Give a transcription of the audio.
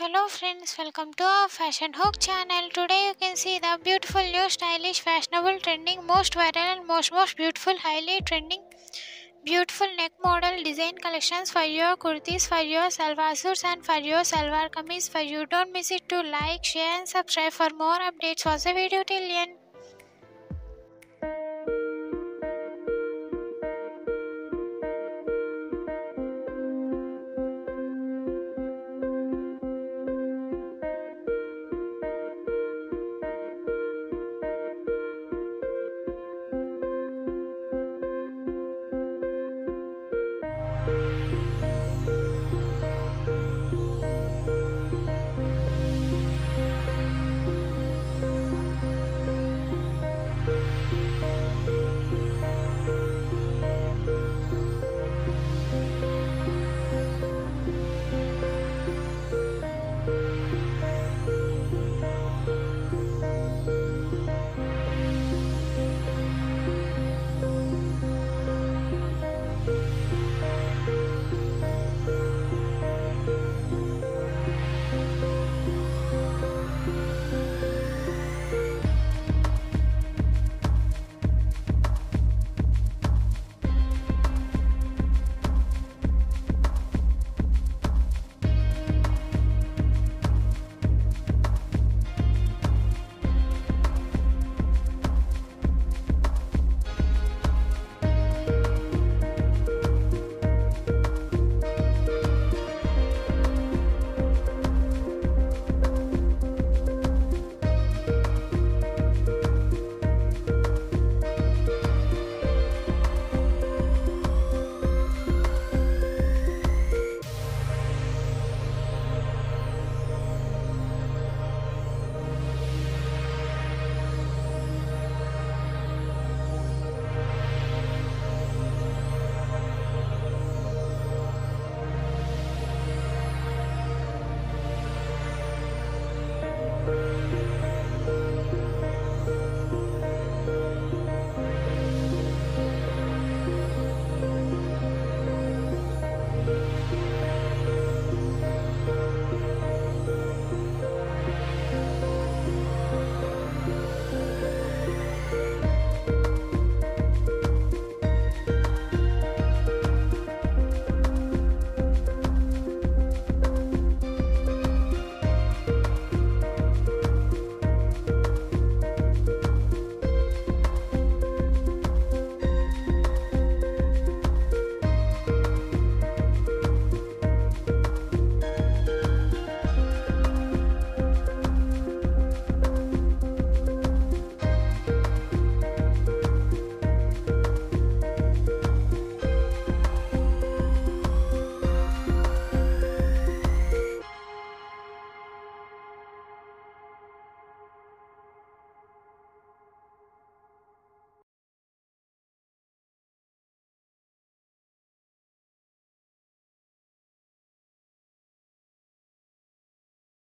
Hello friends, welcome to our Fashion Hook channel. Today you can see the beautiful, new, stylish, fashionable, trending, most viral and most most beautiful, highly trending, beautiful neck model design collections for your kurtis, for your salwar suits and for your salwar kameez for you. Don't miss it to like, share and subscribe for more updates. Watch the video till the end.